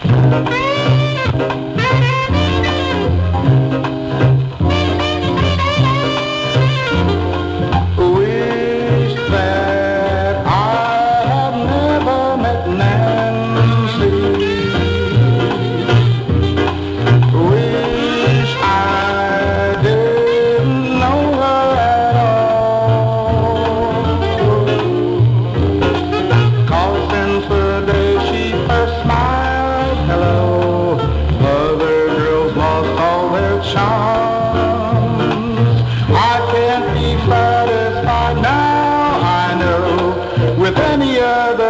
Thank. I can't be satisfied now, I know, with any other.